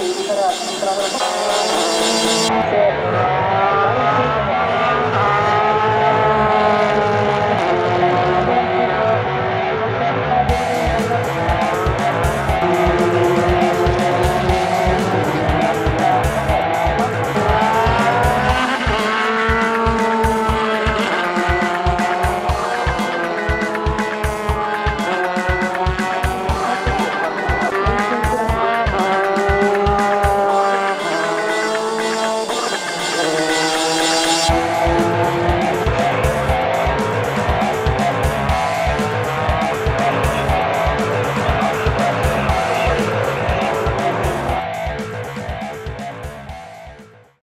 para entrar na...